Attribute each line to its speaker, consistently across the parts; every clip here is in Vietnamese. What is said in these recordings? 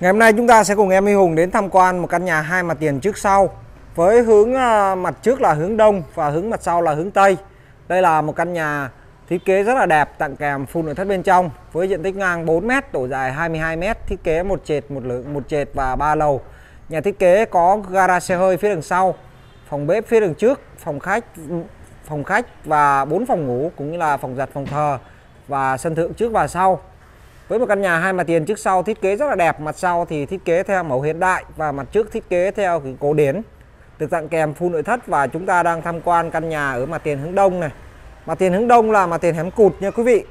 Speaker 1: Ngày hôm nay chúng ta sẽ cùng em Huy Hùng đến tham quan một căn nhà hai mặt tiền trước sau với hướng à, mặt trước là hướng đông và hướng mặt sau là hướng tây. Đây là một căn nhà thiết kế rất là đẹp tặng kèm full nội thất bên trong với diện tích ngang 4m, độ dài 22m, thiết kế một trệt một lửng, một trệt và ba lầu. Nhà thiết kế có gara xe hơi phía đằng sau, phòng bếp phía đằng trước, phòng khách phòng khách và bốn phòng ngủ cũng như là phòng giặt, phòng thờ và sân thượng trước và sau. Với một căn nhà hai mặt tiền trước sau thiết kế rất là đẹp, mặt sau thì thiết kế theo mẫu hiện đại và mặt trước thiết kế theo cái cổ điển. Được tặng kèm full nội thất và chúng ta đang tham quan căn nhà ở mặt tiền hướng đông này. Mặt tiền hướng đông là mặt tiền hẻm cụt nha quý vị.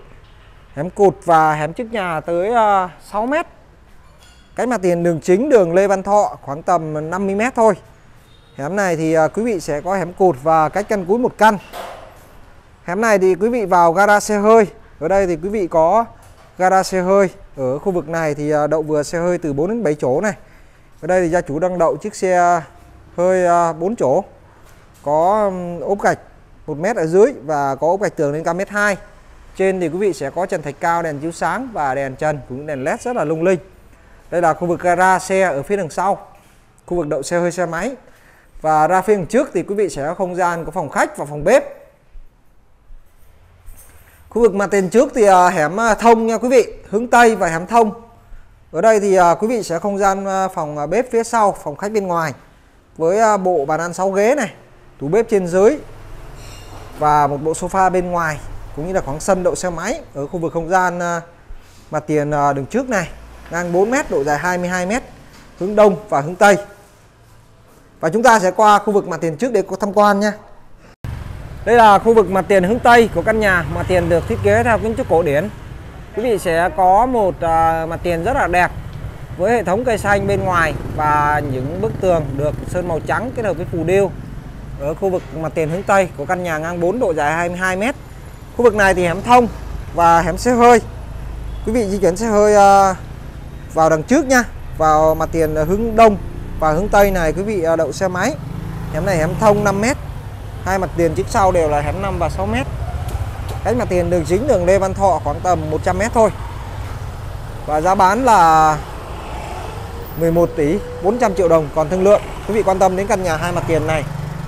Speaker 1: Hẻm cụt và hẻm trước nhà tới ờ, 6 mét Cái mặt tiền đường chính đường Lê Văn Thọ khoảng tầm 50 mét thôi. Hẻm này thì ờ, quý vị sẽ có hẻm cụt và cách căn cuối một căn. Hẻm này thì quý vị vào gara xe hơi. Ở đây thì quý vị có gara xe hơi. Ở khu vực này thì à, đậu vừa xe hơi từ 4 đến 7 chỗ này. Ở đây thì gia chủ đang đậu chiếc xe hơi à, 4 chỗ. Có ốp gạch 1 mét ở dưới và có ốp gạch tường lên cao mét 2 trên thì quý vị sẽ có trần thạch cao, đèn chiếu sáng và đèn trần cũng đèn led rất là lung linh. Đây là khu vực gara xe ở phía đằng sau, khu vực đậu xe hơi xe máy. Và ra phía đằng trước thì quý vị sẽ có không gian có phòng khách và phòng bếp. Khu vực mặt tiền trước thì à, hẻm à, thông nha quý vị, hướng Tây và hẻm thông. Ở đây thì à, quý vị sẽ không gian phòng bếp phía sau, phòng khách bên ngoài với bộ bàn ăn 6 ghế này, tủ bếp trên dưới và một bộ sofa bên ngoài cũng như là khoảng sân đậu xe máy ở khu vực không gian mặt tiền đường trước này ngang 4m độ dài 22m hướng đông và hướng tây và chúng ta sẽ qua khu vực mặt tiền trước để có tham quan nha đây là khu vực mặt tiền hướng Tây của căn nhà Mặt tiền được thiết kế theo kiến trúc cổ điển. Quý vị sẽ có một à, mặt tiền rất là đẹp Với hệ thống cây xanh bên ngoài Và những bức tường được sơn màu trắng kết hợp với phù điêu Ở khu vực mặt tiền hướng Tây của căn nhà ngang 4 độ dài 22m Khu vực này thì hẻm thông và hẻm xe hơi. Quý vị di chuyển xe hơi à, vào đằng trước nha, Vào mặt tiền hướng Đông và hướng Tây này, quý vị à, đậu xe máy. Hẻm này hẻm thông 5m hai mặt tiền trước sau đều là hẻm 5 và 6 mét. Cách mặt tiền đường chính đường Lê Văn Thọ khoảng tầm 100 mét thôi. Và giá bán là 11 tỷ 400 triệu đồng còn thương lượng. Quý vị quan tâm đến căn nhà hai mặt tiền này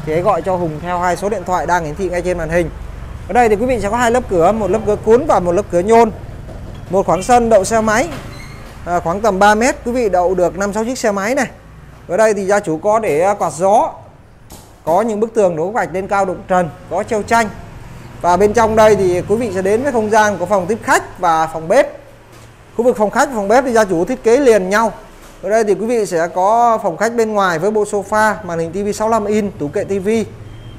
Speaker 1: thì hãy gọi cho Hùng theo hai số điện thoại đang hiển thị ngay trên màn hình. Ở đây thì quý vị sẽ có hai lớp cửa một lớp cửa cuốn và một lớp cửa nhôn một khoảng sân đậu xe máy à, khoảng tầm 3 mét. Quý vị đậu được 5 6 chiếc xe máy này. Ở đây thì gia chủ có để quạt gió có những bức tường đổ gạch lên cao đụng trần, có treo tranh. Và bên trong đây thì quý vị sẽ đến với không gian của phòng tiếp khách và phòng bếp. Khu vực phòng khách và phòng bếp thì gia chủ thiết kế liền nhau. Ở đây thì quý vị sẽ có phòng khách bên ngoài với bộ sofa, màn hình tivi 65 inch tủ kệ tivi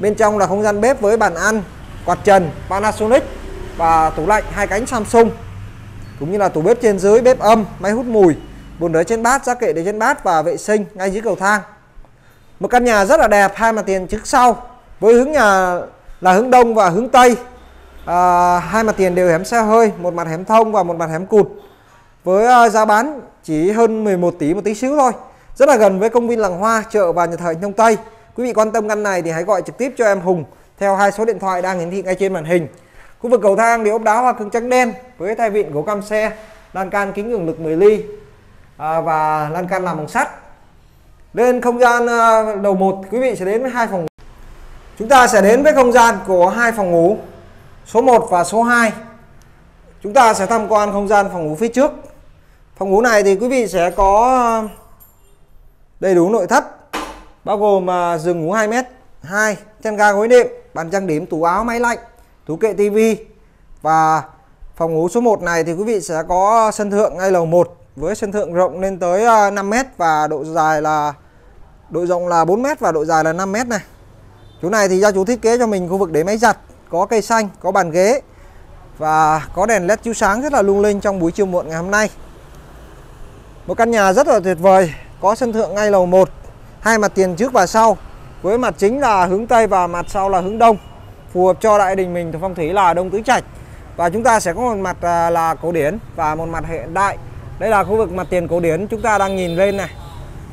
Speaker 1: bên trong là không gian bếp với bàn ăn, quạt trần, Panasonic và tủ lạnh, hai cánh Samsung. Cũng như là tủ bếp trên dưới, bếp âm máy hút mùi, bồn rửa trên bát, giá kệ để trên bát và vệ sinh ngay dưới cầu thang một căn nhà rất là đẹp hai mặt tiền trước sau. Với hướng nhà là hướng đông và hướng tây. À, hai mặt tiền đều hẻm xe hơi một mặt hẻm thông và một mặt hẻm cụt. Với uh, giá bán chỉ hơn 11 tỷ một tí xíu thôi. Rất là gần với công viên làng hoa chợ và nhà thờ Đông Tây. Quý vị quan tâm căn này thì hãy gọi trực tiếp cho em Hùng theo hai số điện thoại đang hiển thị ngay trên màn hình. Khu vực cầu thang thì ốp đá hoa cứng trắng đen với thay vịn gỗ cam xe lan can kính cường lực 10 ly à, và lan can làm bằng sắt lên không gian ờ, đầu một, quý vị sẽ đến với hai phòng chúng ta sẽ đến với không gian của hai phòng ngủ, số 1 và số 2 chúng ta sẽ tham quan không gian phòng ngủ phía trước. Phòng ngủ này thì quý vị sẽ có ờ, đầy đủ nội thất, bao gồm ờ, giường ngủ 2 m 2 chăn ga gối đệm, bàn trang điểm, tủ áo, máy lạnh, tủ kệ tivi và phòng ngủ số 1 này thì quý vị sẽ có sân thượng ngay lầu 1 với sân thượng rộng lên tới 5m và độ dài là độ rộng là 4m và độ dài là 5m này. Chỗ này thì gia chủ thiết kế cho mình khu vực để máy giặt, có cây xanh, có bàn ghế và có đèn led chiếu sáng rất là lung linh trong buổi chiều muộn ngày hôm nay. Một căn nhà rất là tuyệt vời, có sân thượng ngay lầu 1 hai mặt tiền trước và sau. Với mặt chính là hướng Tây và mặt sau là hướng Đông. Phù hợp cho đại đình mình thuộc phong thủy là Đông Tứ Trạch. Và chúng ta sẽ có một mặt à, là cổ điển và một mặt hiện đại. Đây là khu vực mặt tiền cổ điển chúng ta đang nhìn lên này.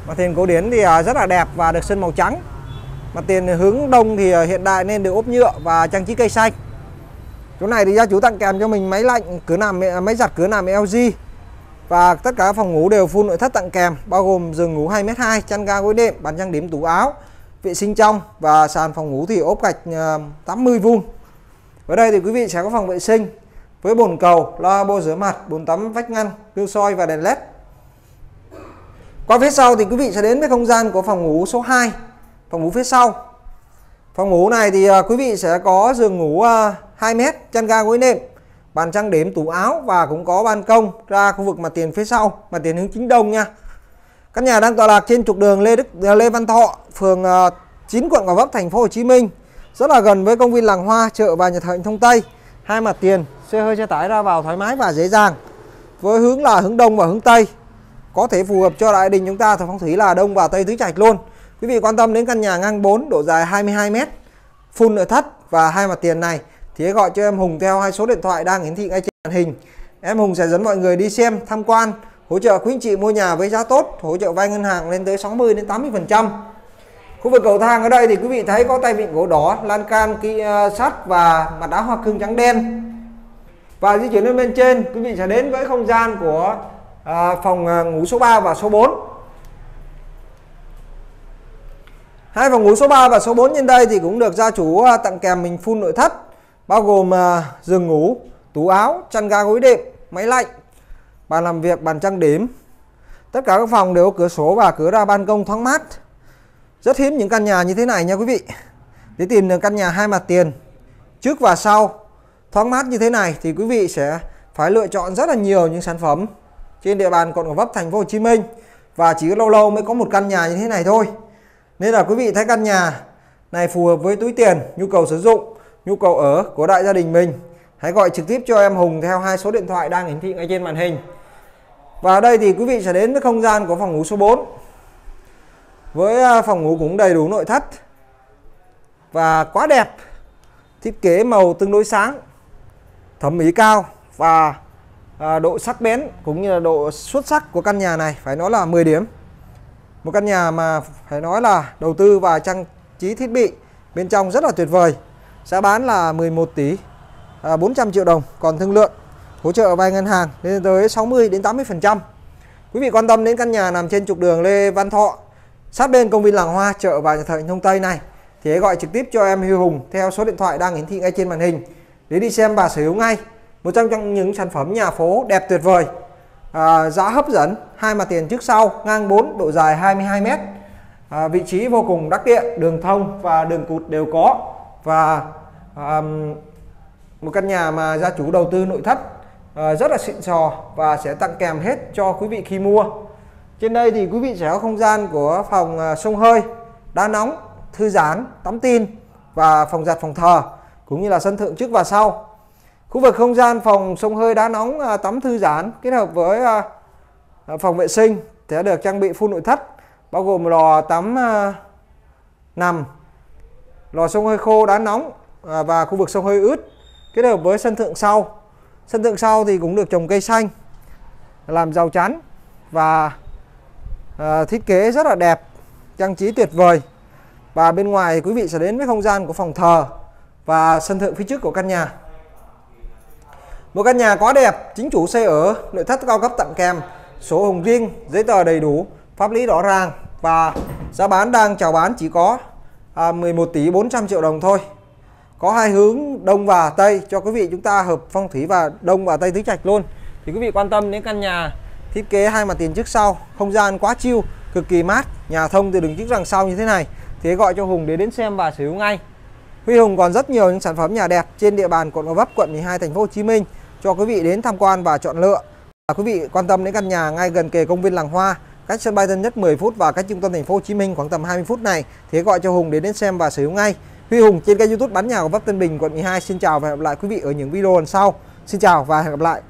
Speaker 1: Mặt tiền cổ điển thì à, rất là đẹp và được sơn màu trắng. Mặt tiền hướng đông thì à, hiện đại nên được ốp nhựa và trang trí cây xanh. Chỗ này thì gia chủ tặng kèm cho mình máy lạnh, cửa nằm à, máy giặt cửa nằm LG và tất cả các phòng ngủ đều full nội thất tặng kèm, bao gồm giường ngủ 2m2 chăn ga gối đệm, bàn trang điểm tủ áo, vệ sinh trong và sàn phòng ngủ thì ốp gạch 80 vuông ở đây thì quý vị sẽ có phòng vệ sinh với bồn cầu loa bô rửa mặt, bồn tắm vách ngăn, gương soi và đèn led qua phía sau thì quý vị sẽ đến với không gian của phòng ngủ số 2 phòng ngủ phía sau. Phòng ngủ này thì à, quý vị sẽ có giường ngủ à, 2 mét, chăn ga gối nệm, bàn trang điểm, tủ áo và cũng có ban công ra khu vực mặt tiền phía sau, mặt tiền hướng chính đông nha. Căn nhà đang tọa lạc trên trục đường Lê Đức à, Lê Văn Thọ, phường 9 quận Gò Vấp, thành phố Hồ Chí Minh. Rất là gần với công viên làng hoa, chợ và nhà thờ thông Tây. Hai mặt tiền, xe hơi, xe tải ra vào thoải mái và dễ dàng, với hướng là hướng đông và hướng tây có thể phù hợp cho đại đình chúng ta thì phong thủy là đông và tây tứ trạch luôn quý vị quan tâm đến căn nhà ngang 4 độ dài 22 m full nội thất và hai mặt tiền này thì hãy gọi cho em Hùng theo hai số điện thoại đang hiển thị ngay trên màn hình. Em Hùng sẽ dẫn mọi người đi xem, tham quan, hỗ trợ quý anh chị mua nhà với giá tốt, hỗ trợ vay ngân hàng lên tới 60 đến 80%. Khu vực cầu thang ở đây thì quý vị thấy có tay vịn gỗ đỏ, lan can kia ờ, sắt và mặt đá hoa cương trắng đen. Và di chuyển lên bên trên, quý vị sẽ đến với không gian của à, phòng à, ngủ số 3 và số 4. Hai phòng ngủ số 3 và số 4 trên đây thì cũng được gia chủ à, tặng kèm mình full nội thất bao gồm à, giường ngủ, tủ áo, chăn ga gối đệm, máy lạnh, bàn làm việc, bàn trang điểm. Tất cả các phòng đều có cửa sổ và cửa ra ban công thoáng mát. Rất hiếm những căn nhà như thế này nha quý vị. Để tìm được căn nhà hai mặt tiền trước và sau thoáng mát như thế này thì quý vị sẽ phải lựa chọn rất là nhiều những sản phẩm trên địa bàn quận Gò Vấp thành phố Hồ Chí Minh. Và chỉ lâu lâu mới có một căn nhà như thế này thôi. Nên là quý vị thấy căn nhà này phù hợp với túi tiền, nhu cầu sử dụng nhu cầu ở của đại gia đình mình. Hãy gọi trực tiếp cho em Hùng theo hai số điện thoại đang hiển thị ngay trên màn hình. Và ở đây thì quý vị sẽ đến với không gian của phòng ngủ số 4 với à, phòng ngủ cũng đầy đủ nội thất. Và quá đẹp. Thiết kế màu tương đối sáng thẩm mỹ cao và à, độ sắc bén cũng như là độ xuất sắc của căn nhà này phải nói là 10 điểm một căn nhà mà phải nói là đầu tư và trang trí thiết bị bên trong rất là tuyệt vời Giá bán là 11 tỷ à, 400 triệu đồng, còn thương lượng hỗ trợ vay ngân hàng lên tới 60 đến 80%. Quý vị quan tâm đến căn nhà nằm trên trục đường Lê Văn Thọ, sát bên công viên Làng Hoa, chợ và nhà thờ Thông Tây này thì hãy gọi trực tiếp cho em Huy Hùng theo số điện thoại đang hiển thị ngay trên màn hình để đi xem và sở hữu ngay. Một trong những sản phẩm nhà phố đẹp tuyệt vời, à, giá hấp dẫn, hai mặt tiền trước sau, ngang 4, độ dài 22 m. À, vị trí vô cùng đắc địa, đường thông và đường cụt đều có. Và à, một căn nhà mà gia chủ đầu tư nội thất à, rất là xịn sò và sẽ tặng kèm hết cho quý vị khi mua. Trên đây thì quý vị sẽ có không gian của phòng ờ, sông hơi đá nóng thư giãn tắm tin và phòng giặt phòng thờ cũng như là sân thượng trước và sau khu vực không gian phòng sông hơi đá nóng à, tắm thư giãn kết hợp với à, à, phòng vệ sinh sẽ được trang bị full nội thất, bao gồm lò tắm nằm, lò sông hơi khô đá nóng và khu vực sông hơi ướt kết hợp với sân thượng sau. Sân thượng sau thì cũng được trồng cây xanh, làm rào chắn và thiết kế rất là đẹp, trang trí tuyệt vời. Và bên ngoài quý vị sẽ đến với không gian của phòng thờ và sân thượng phía trước của căn nhà một căn nhà quá đẹp chính chủ xây ở nội thất cao cấp tặng kèm sổ hồng riêng giấy tờ đầy đủ pháp lý rõ ràng và giá bán đang chào bán chỉ có à, 11 tỷ 400 triệu đồng thôi. Có hai hướng đông và tây cho quý vị chúng ta hợp phong thủy và đông và tây tứ trạch luôn. Thì quý vị quan tâm đến căn nhà thiết kế hai mặt tiền trước sau không gian quá chiêu cực kỳ mát nhà thông từ đường trước đằng sau như thế này. Thì gọi cho Hùng để đến xem và sở hữu ngay. Huy Hùng còn rất nhiều những sản phẩm nhà đẹp trên địa bàn quận Gò Vấp quận 12 thành phố Hồ Chí Minh cho quý vị đến tham quan và chọn lựa và quý vị quan tâm đến căn nhà ngay gần kề công viên Làng Hoa, cách sân bay Tân Nhất 10 phút và cách trung tâm thành phố Hồ Chí Minh khoảng tầm 20 phút này, thì gọi cho Hùng đến đến xem và sử dụng ngay. Huy Hùng trên kênh YouTube bán nhà của Vấp Tân Bình, quận 12 xin chào và hẹn gặp lại quý vị ở những video lần sau. Xin chào và hẹn gặp lại.